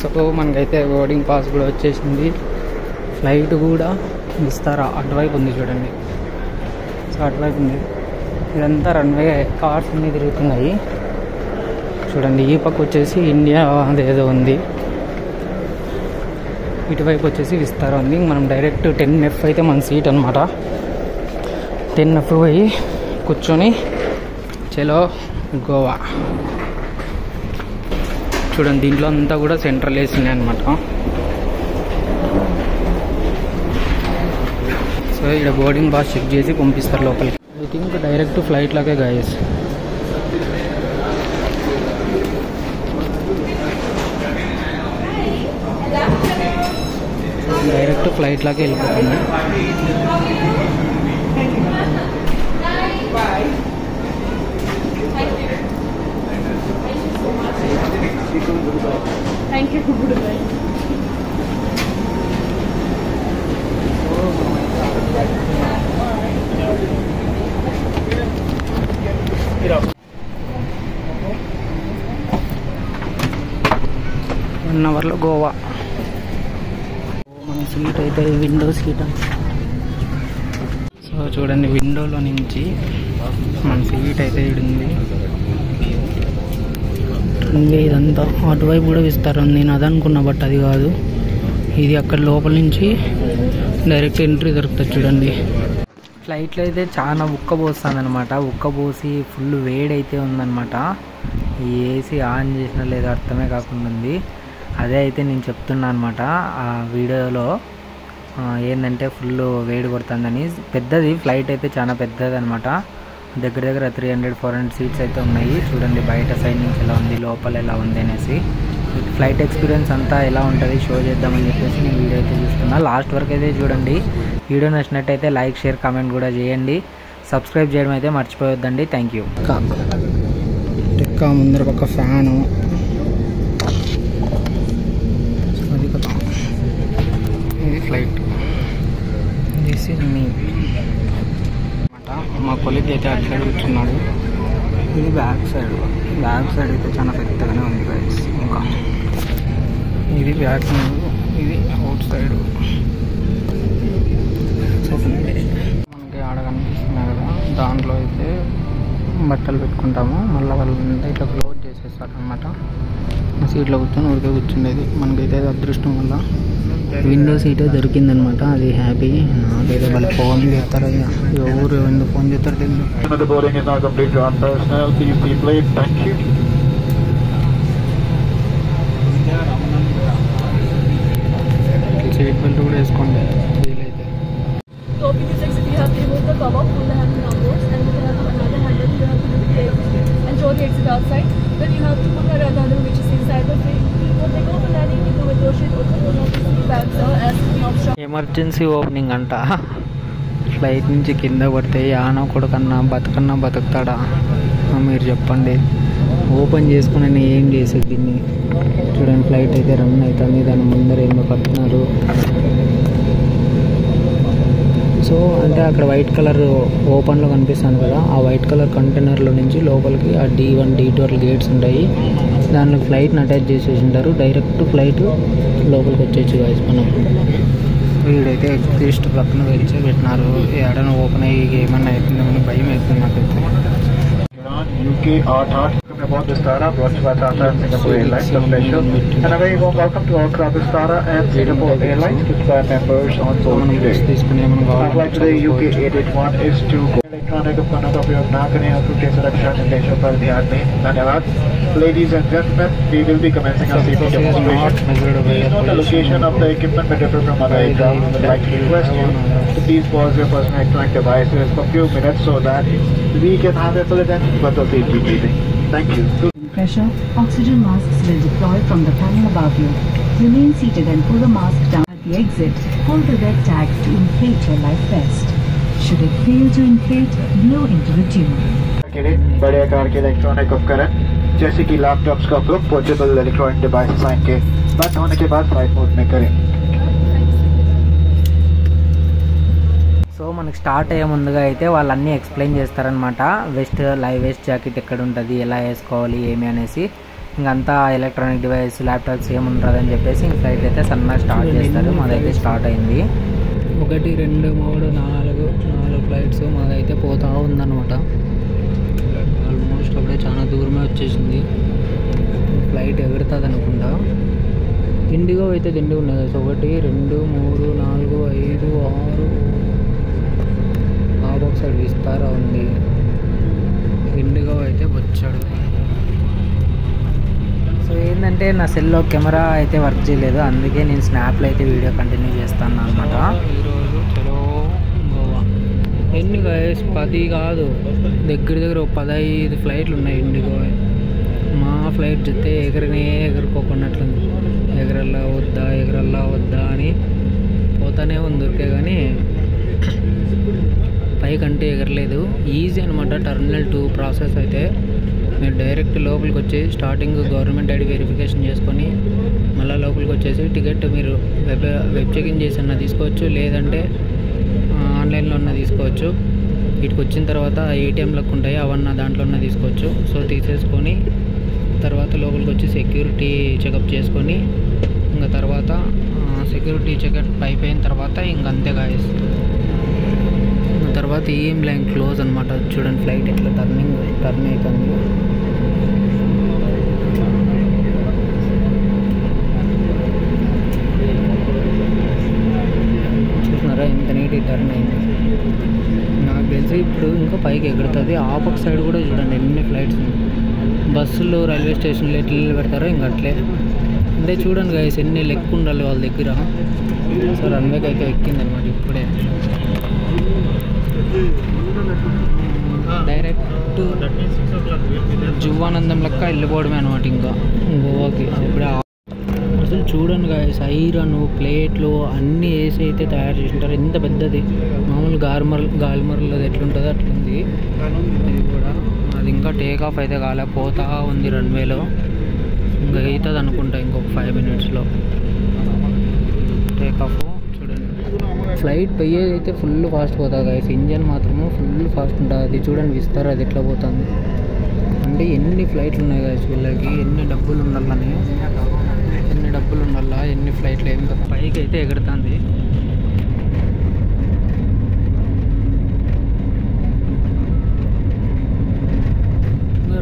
So మనకైతే boarding pass కూడా వచ్చేసింది. ఫ్లైట్ కూడా ఇస్తారా అటువైపు ఉంది చూడండి. సో అటువైపు ఉంది. ఇదంతా రన్వే కార్స్ అన్నీ తిరుగుతున్నాయి. చూడండి ఈ పక్క వచ్చేసి ఇండియా అదేదో ఉంది. ఇటువైపు వచ్చేసి విస్తారా ఉంది. మనం డైరెక్ట్ టెన్ ఎఫ్ అయితే మన సీట్ అనమాట టెన్ ఎఫ్ పోయి కూర్చొని చలో గోవా. చూడండి దీంట్లో అంతా కూడా సెంట్రల్ వేసింది అనమాట సో ఇక్కడ బోర్డింగ్ పాస్ చెక్ చేసి పంపిస్తారు లోపలికి. ఐ థింక్ డైరెక్ట్ ఫ్లైట్ లాగే గాయస్ డైరెక్ట్ ఫ్లైట్ లాగే వెళ్ళిపోతుంది. Thank you. వన్ అవర్లో గోవా. మన సీట్ అయితే విండో సీట్ సో చూడండి విండోలో నుంచి మన సీట్ అయితే ఇడింది ఇంకా ఇదంతా. అటువైపు కూడా విస్తారం నేను అదనుకున్నా బట్ అది కాదు. ఇది అక్కడ లోపల నుంచి డైరెక్ట్ ఎంట్రీ దొరుకుతుంది చూడండి. ఫ్లైట్లో అయితే చాలా ఉక్క పోస్తుంది ఉక్క పోసి ఫుల్ వేడి అయితే ఉందన్నమాట. ఈ ఏసీ ఆన్ చేసినా లేదో అర్థమే కాకుండా ఉంది. అదే అయితే నేను చెప్తున్నా అనమాట ఆ వీడియోలో ఏంటంటే ఫుల్ వేడి కొడుతుందని. పెద్దది ఫ్లైట్ అయితే చాలా పెద్దది అనమాట దగ్గర దగ్గర three hundred four hundred seats అయితే ఉన్నాయి. చూడండి బయట సైడ్ నుంచి ఎలా ఉంది లోపల ఎలా ఉంది అనేసి. ఫ్లైట్ ఎక్స్పీరియన్స్ అంతా ఎలా ఉంటుంది షో చేద్దామని చెప్పేసి నేను వీడియో అయితే చూస్తున్నా. లాస్ట్ వరకు అయితే చూడండి. వీడియో నచ్చినట్టయితే లైక్ షేర్ కామెంట్ కూడా చేయండి. సబ్స్క్రైబ్ చేయడం అయితే మర్చిపోవద్దండి. థ్యాంక్ యూ టెక్కా ముందర పక్క ఫ్యాను. ఇది ఫ్లైట్ దిస్ ఇస్ మీ మా కొలిగ్ అయితే అటు సైడ్ కూర్చున్నాడు. ఇది బ్యాక్ సైడ్ బ్యాక్ సైడ్ అయితే చాలా పెద్దగానే ఉంది గైడ్స్ ఇంకా ఇది బ్యాక్ సైడ్ ఇది అవుట్ సైడ్ మనకి ఆడ కనిపిస్తున్నాయి కదా దాంట్లో అయితే బట్టలు పెట్టుకుంటాము. మళ్ళీ వాళ్ళు ఇట్లా క్లోజ్ చేసేస్తారు అనమాట సీట్లో కూర్చొని ఊరికే కూర్చుండేది. మనకైతే అదృష్టం వల్ల. విండో సీటే దొరికిందనమాట అది హ్యాపీ నాకైతే వాళ్ళు ఫోన్ చేస్తారు ఎవరు ఎందుకు ఫోన్ చేస్తారు ఎమర్జెన్సీ ఓపెనింగ్ అంట. ఫ్లైట్ నుంచి కింద పడితే యానో కొడుకన్నా బతకన్నా బతుకుతాడా? మీరు చెప్పండి. ఓపెన్ చేసుకుని నేను ఏం చేసేది దీన్ని? చూడండి ఫ్లైట్ అయితే రన్ అవుతుంది. దాని ముందర ఏమో కడుతున్నారు సో అంటే అక్కడ వైట్ కలర్ ఓపెన్లో కనిపిస్తుంది కదా. ఆ వైట్ కలర్ కంటైనర్లో నుంచి లోపలికి ఆ D one D two gates ఉంటాయి. దానిలో ఫ్లైట్ని అటాచ్ చేసేసి ఉంటారు. డైరెక్ట్ ఫ్లైట్ లోపలికి వచ్చేచ్చు గాయస్ మనం. వీడైతే జస్ట్ పక్కన వెలిచే పెట్టినారు ఏడైనా ఓపెన్ అయ్యి ఏమన్నా అవుతుందేమని భయం అవుతుంది నాకైతే Iran, UK, R-Thought. Welcome aboard Vistara, brought to you by Tata and Singapore Airlines. A pleasure. And a very warm welcome to all Krabi Vistara and Singapore Airlines, its flight members on board మనం today. Books తీసుకుని ఏమైనా Our flight today, UK 881, is to go electronic उपकरणों का उपयोग न करें और टूटे सुरक्षा निर्देशों पर ध्यान दें धन्यवाद Ladies and gentlemen, we will be commencing our safety demonstration. Please note the location of the equipment may differ from other aircraft. We would like to request you to please pause your personal electronic devices for a few minutes so that we can have a full attention for the safety briefing. Thank you. pressure, oxygen masks will deploy from the panel above you. Remain seated and pull the mask down at the exit. Pull the red tag to inflate your life vest. Should it fail to inflate, blow into the tube. के लिए बड़े आकार के electronic उपकरण जैसे कि laptops का उपयोग पोर्टेबल इलेक्ट्रॉनिक डिवाइस साइन के बंद होने के बाद फ्लाइट मोड में करें సో మనకి స్టార్ట్ అయ్యే ముందుగా అయితే వాళ్ళు అన్నీ ఎక్స్ప్లెయిన్ చేస్తారనమాట వెస్ట్ లైవ్ వెస్ట్ జాకెట్ ఎక్కడ ఉంటుంది ఎలా వేసుకోవాలి ఏమి అనేసి ఇంకంతా ఎలక్ట్రానిక్ డివైస్ ల్యాప్టాప్స్ ఏముంటుందని చెప్పేసి ఇంక ఫ్లైట్ అయితే సన్నగా స్టార్ట్ చేస్తారు మాదైతే స్టార్ట్ అయింది ఒకటి రెండు మూడు నాలుగు నాలుగు ఫ్లైట్స్ మాదైతే పోతా ఉందన్నమాట. ఆల్మోస్ట్ అప్పుడే చాలా దూరమే వచ్చేసింది. ఫ్లైట్ ఎగురుతుంది అనుకుంటా ఇండిగో అయితే దిండి ఉన్నాయి కదా ఒకటి రెండు మూడు నాలుగు ఐదు ఆరు. ఆ బాక్స్ సైడ్ విస్తారా ఉంది. ఇండిగో అయితే వచ్చాడు. సో ఏంటంటే నా సెల్లో కెమెరా అయితే వర్క్ చేయలేదు. అందుకే నేను స్నాప్లో అయితే వీడియో కంటిన్యూ చేస్తాను అనమాట ఈరోజు చలో ఎన్ని గైస్ పది కాదు. దగ్గర దగ్గర ఒక పదహైదు ఫ్లైట్లు ఉన్నాయి ఇండిగో. మా ఫ్లైట్ చెప్తే ఎగరనే ఎగురుకోకున్నట్లుంది. ఎగరల్లా వద్దా ఎగరల్లా వద్దా అని పోతానే ఉంది దొరికే కానీ పైకంటే ఎగరలేదు. ఈజీ అనమాట టర్మినల్ టూ ప్రాసెస్ అయితే. మీరు డైరెక్ట్ లోపలికి వచ్చి స్టార్టింగ్ గవర్నమెంట్ ఐడి వెరిఫికేషన్ చేసుకొని మళ్ళీ లోపలికి వచ్చేసి టికెట్ మీరు వెబ్ వెబ్ చెకింగ్ చేసి అన్న తీసుకోవచ్చు లేదంటే ఆన్లైన్లో ఉన్న తీసుకోవచ్చు. వీటికి వచ్చిన తర్వాత ఏటీఎంలకు ఉంటాయి అవన్న దాంట్లో ఉన్న తీసుకోవచ్చు. సో తీసేసుకొని తర్వాత లోపలికి వచ్చి సెక్యూరిటీ చెకప్ చేసుకొని ఇంకా తర్వాత సెక్యూరిటీ చెకప్ అయిపోయిన తర్వాత ఇంక అంతే గాయస్ తర్వాత ఏం లైన్ క్లోజ్ అనమాట చూడండి ఫ్లైట్ ఇట్లా టర్నింగ్ టర్న్ అవుతుంది చూసినారా ఇంత నీట్ టర్న్ అయింది నాకు తెలిసి ఇప్పుడు ఇంకా పైకి ఎగురుతుంది. ఆ పక్క సైడ్ కూడా చూడండి ఎన్ని ఫ్లైట్స్ ఉన్నాయి. బస్సులు రైల్వే స్టేషన్లో ఎట్లా పెడతారో ఇంక అట్లే. అంటే చూడండి గైస్ ఎన్ని లెక్క ఉండాలి వాళ్ళ దగ్గర. సో రన్వేకి అయితే ఎక్కిందనమాట ఇప్పుడే. డైరెక్ట్ జువానందం లెక్క వెళ్ళిపోవడమే అనమాట ఇంకా. గోవాకి ఇప్పుడు ఆ- అసలు చూడండి గాయస్ ఐరన్ ప్లేట్లు అన్నీ వేసి అయితే తయారు చేసింటారు. ఎంత పెద్దది. మామూలు గార్మర్ గాలిమర్లో ఎట్లుంటుందో అట్లుంది. ఇది కూడా అది ఇంకా టేక్ ఆఫ్ అయితే కాలే పోతా ఉంది రన్వేలో ఇంకా అవుతుంది అనుకుంటా ఇంకొక ఫైవ్ మినిట్స్లో టేక్ ఆఫ్ చూడండి. ఫ్లైట్ పోయేది అయితే ఫుల్ ఫాస్ట్ పోతుంది గైస్ ఇంజన్ మాత్రము ఫుల్ ఫాస్ట్ ఉంటుంది అది చూడండి విస్తారు అది ఎట్లా పోతుంది. అంటే ఎన్ని ఫ్లైట్లు ఉన్నాయి కదా వీళ్ళకి? ఎన్ని డబ్బులు ఉండాలని? ఎన్ని ఫ్లైట్లు ఏం కదా. పైకి అయితే ఎగురుతుంది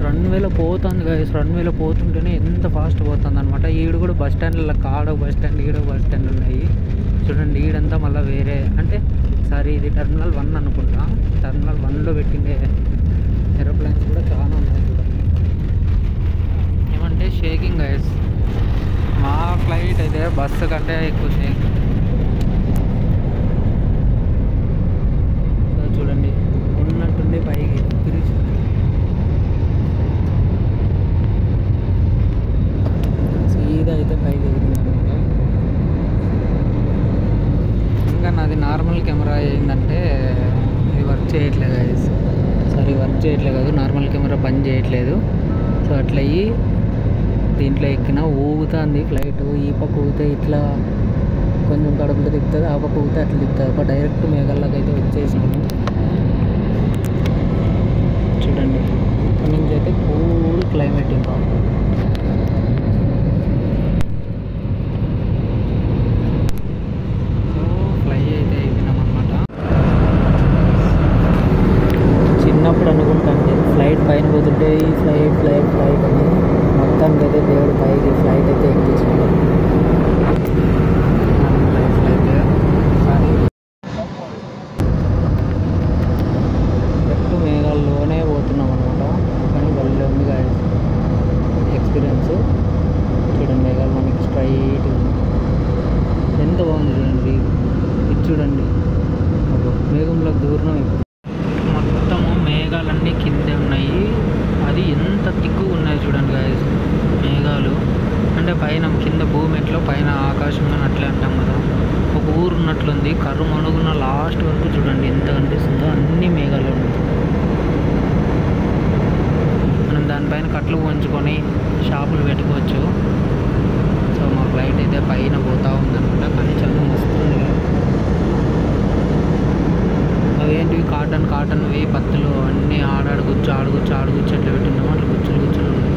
రన్వేలో పోతుంది గైస్ రన్వేలో పోతుంటేనే ఎంత ఫాస్ట్ పోతుంది అనమాట ఈడు కూడా బస్ స్టాండ్లో కాడ బస్ స్టాండ్ ఈడ బస్ స్టాండ్ ఉన్నాయి. చూడండి ఈడంతా మళ్ళీ వేరే. అంటే సారీ ఇది టర్మినల్ వన్ అనుకుంటా. టర్మినల్ వన్లో పెట్టిండే ఏరోప్లేన్స్ కూడా చాలా ఉన్నాయి చూడండి. ఏమంటే షేకింగ్ గైస్ ఫ్లైట్ అయితే బస్సు కంటే ఎక్కువ షేక్ సో చూడండి ఉన్నట్టుండి పైకి తిరిగి సీదా అయితే పైకి ఎగిరిందనమాట ఇంకా నాది నార్మల్ కెమెరా ఏంటంటే ఇది వర్క్ చేయట్లేదు గైస్ సారీ వర్క్ చేయట్లేదు కాదు నార్మల్ కెమెరా పని చేయట్లేదు సో అట్లా అయ్యి దీంట్లో ఎక్కిన ఊగుతుంది ఫ్లైట్ ఈ పక్క ఊగితే ఇట్లా కొంచెం కడుపులో తిప్పుతుంది ఆ పక్క ఊగితే అట్లా తిప్పుతుంది. ఒక డైరెక్ట్ మేఘాల్లోకి అయితే వచ్చేసినాము. చూడండి. ఇక్కడ నుంచి అయితే కూల్ క్లైమేట్ ఇంకా సో ఫ్లై అయితే అయిపోయినాం అనమాట చిన్నప్పుడు అనుకుంటాను ఫ్లైట్ పైన పోతుంటే ఈ ఫ్లైట్ ఫ్లైట్ ఫ్లైట్ అని మొత్తానికి అయితే దేవుడు పైకి ఫ్లైట్ అయితే ఎక్కించాడు లైఫ్లో అయితే కానీ కరెక్ట్ మేఘాల్లోనే పోతున్నాం అనమాట కానీ భలే ఉంది గాయస్ ఎక్స్పీరియన్స్ చూడండి మేఘాలు మనకి స్ట్రైట్ ఎంత బాగుంది చూడండి ఇది చూడండి అబ్బో, మేఘంలోకి దూరం ఇప్పుడు మొత్తము మేఘాలన్నీ కిందే ఉన్నాయి అది ఎంత తిక్కుగా ఉన్నాయి చూడండి గాయస్ మేఘాలు అంటే పైన కింద భూమి ఎట్లో పైన ఆకాశం అని అట్లా అంటాం కదా. ఒక ఊరు ఉన్నట్లుంది. కర్రు మణుగున లాస్ట్ వరకు చూడండి ఎంత కనిపిస్తుందో అన్ని మేఘాలు మనం దానిపైన కట్లు ఉంచుకొని షాపులు పెట్టుకోవచ్చు. సో మా ఫ్లైట్ అయితే పైన పోతా ఉందనుకుంటా కానీ చాలా మస్తు ఉంది. అవేంటివి కాటన్ కాటన్ వే పత్తులు అన్నీ ఆడాడు కూర్చో ఆడు కూర్చో ఎట్లా కూర్చో అట్లా కూర్చొని అట్లా ఉన్నాయి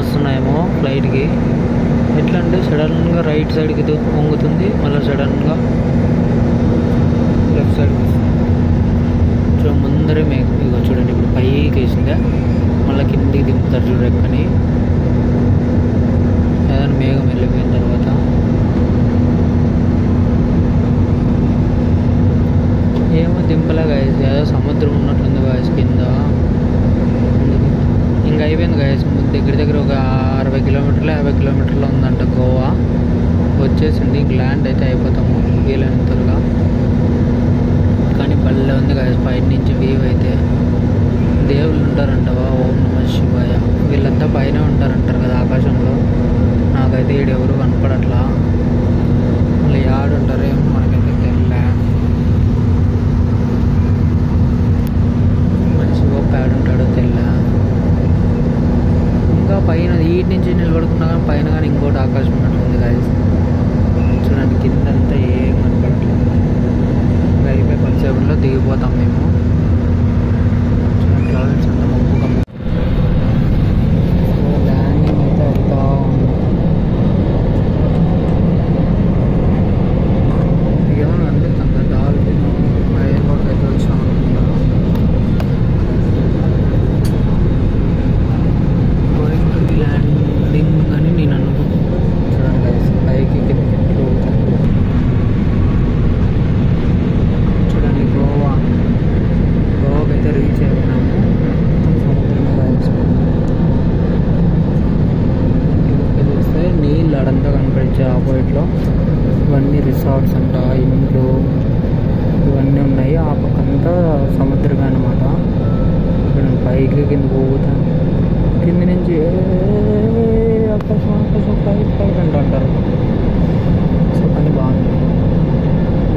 వస్తున్నాయేమో ఫ్లైట్కి. ఎట్లా అంటే సడన్గా రైట్ సైడ్కి వంగుతుంది మళ్ళీ సడన్గా లెఫ్ట్ సైడ్కి సో ముందరే మేఘ ఇక చూడండి ఇప్పుడు పైకి వేసిందా? మళ్ళీ కిందికి దింపుతారు చూడు ఎక్కని ఏదైనా మేఘం వెళ్ళిపోయిన తర్వాత. ఏమో దింపలే గాయస్ ఏదో సముద్రం ఉన్నట్లుంది గాయస్ కింద. ఇంకా అయిపోయింది గాయస్ దగ్గర దగ్గర ఒక అరవై కిలోమీటర్లు యాభై కిలోమీటర్లు ఉందంట గోవా. వచ్చేసింది ఇంక ల్యాండ్ అయితే అయిపోతాము వీలైనంత త్వరగా. కానీ పల్లె ఉంది గాయస్ పైన నుంచి వ్యూ అయితే. దేవుళ్ళు ఉంటారంటవా ఓం నమ శివాయ. వీళ్ళంతా పైన ఉంటారంటారు కదా ఆకాశంలో. నాకైతే ఈడెవరు కనపడట్లా. మళ్ళీ ఆడు ఇంకా ఈటి నుంచి నిలబడుకున్నా కానీ పైన కానీ ఇంకోటి ఆకాశం ఉన్నట్లుంది గాయస్ చూడండి కింద అంతా ఏం కనపడట్లేదు. ఇంకా అయిపోయి దిగిపోతాం మేము చూడండి క్లౌడ్స్ అంతా మబ్బుగా ల్యాండింగ్ అయితే అవుతా ఉంది ఏమో అనిపిస్తుంది డాల్ఫిన్ ఎయిర్పోర్ట్ అయితే వచ్చాం అనుకుంటున్నాను గోయింగ్ టు ది ల్యాండింగ్ అని నేను అనుకుంటున్నాను చూడండి guys, పైకి కిందకి ఎట్లా ఊగుతుంది. చూడండి గోవా గోవాకి అయితే రీచ్ అయిపోయినాము మొత్తం సముద్రమే guys. ఇక్కడ చూస్తే నీళ్ళు అడంతా కనపడించే ఆపోజిట్లో ఇవన్నీ రిసార్ట్స్ అంట ఇండ్లు ఇవన్నీ ఉన్నాయి ఆ పక్కంతా సముద్రమే అనమాట ఇక్కడ పైకి కింద పోతాను కింద నుంచి "ఏ, ఆకాశం ఆకాశం ఫ్లైట్ ఫ్లైట్ అంటారు. సో పని బాగుంది.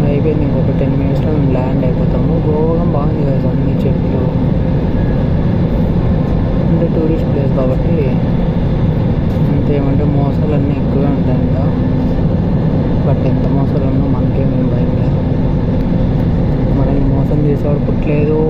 అయిపోయింది ఇంకొక టెన్ మినిట్స్లో మేము ల్యాండ్ అయిపోతాము. గోవాగం బాగుంది కదా అన్ని చెట్లు. అంటే టూరిస్ట్ ప్లేస్ కాబట్టి అంతేమంటే మోసాలు అన్నీ ఎక్కువే ఉంటాయంట. బట్ ఎంత మోసాలు ఉన్నా మనకేం భయం లేదు. మనల్ని మోసం చేసేవాడు పుట్టలేదు.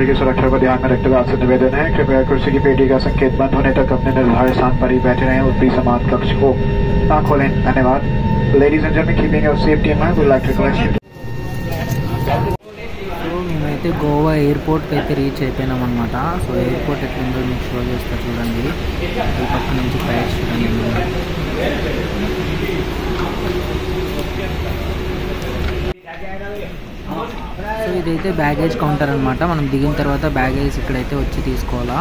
सूचना आप सभी की सुरक्षा को ध्यान में रखते हुए आपसे निवेदन है कृपया कुर्सी की पेटी का संकेत बंद होने तक अपने निर्धारित स्थान पर ही बैठे रहें उत्तरी समान कक्ष को ना खोलें धन्यवाद ladies and gentleman keeping your safety in mind we like to request you so మేమైతే గోవా ఎయిర్పోర్ట్కి అయితే రీచ్ అయిపోయినాం అనమాట సో ఎయిర్పోర్ట్ ఎట్లుందో మీకు షో చేస్తా చూడండి ఈ పక్క నుంచి ఫ్లైట్స్ చూడండి సో ఇదైతే బ్యాగేజ్ కౌంటర్ అనమాట మనం దిగిన తర్వాత బ్యాగేజ్ ఇక్కడైతే వచ్చి తీసుకోవాలా.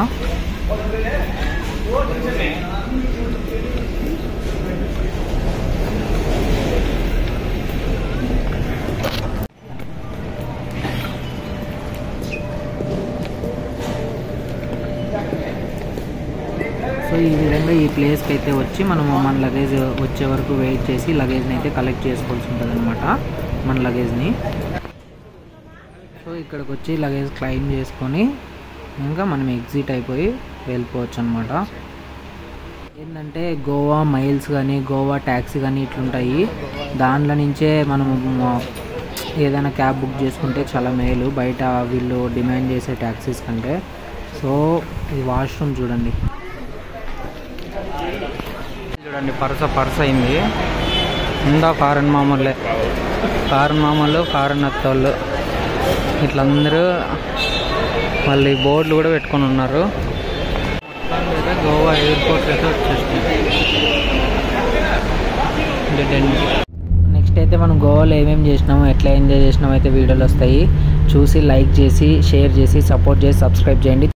సో ఈ విధంగా ఈ ప్లేస్కి అయితే వచ్చి మనం మన లగేజ్ వచ్చే వరకు వెయిట్ చేసి లగేజ్ని అయితే కలెక్ట్ చేసుకోవాల్సి ఉంటుంది అనమాట మన లగేజ్ని సో ఇక్కడికి వచ్చి లగేజ్ క్లైమ్ చేసుకొని ఇంకా మనం ఎగ్జిట్ అయిపోయి వెళ్ళిపోవచ్చు అనమాట ఏంటంటే గోవా మైల్స్ కానీ గోవా ట్యాక్సీ కానీ ఇట్లుంటాయి. దాంట్లో నుంచే మనం ఏదైనా క్యాబ్ బుక్ చేసుకుంటే చాలా మేలు. బయట వీళ్ళు డిమాండ్ చేసే ట్యాక్సీస్ కంటే. సో ఇది వాష్రూమ్ చూడండి. చూడండి పరస పరస అయింది. అంతా ఫారెన్ మామూలే. ఫారెన్ మామూలు ఫారెన్ అత్తోళ్ళు. ఇట్లందరూ వాళ్ళు ఈ బోర్డులు కూడా పెట్టుకొని ఉన్నారు. మొత్తానికి గోవా ఎయిర్పోర్ట్ అయితే వచ్చేస్తుంది నెక్స్ట్ అయితే మనం గోవాలో ఏమేమి చేసినాము ఎట్లా ఎంజాయ్ చేసినామో అయితే వీడియోలు వస్తాయి. చూసి లైక్ చేసి షేర్ చేసి సపోర్ట్ చేసి సబ్స్క్రైబ్ చేయండి.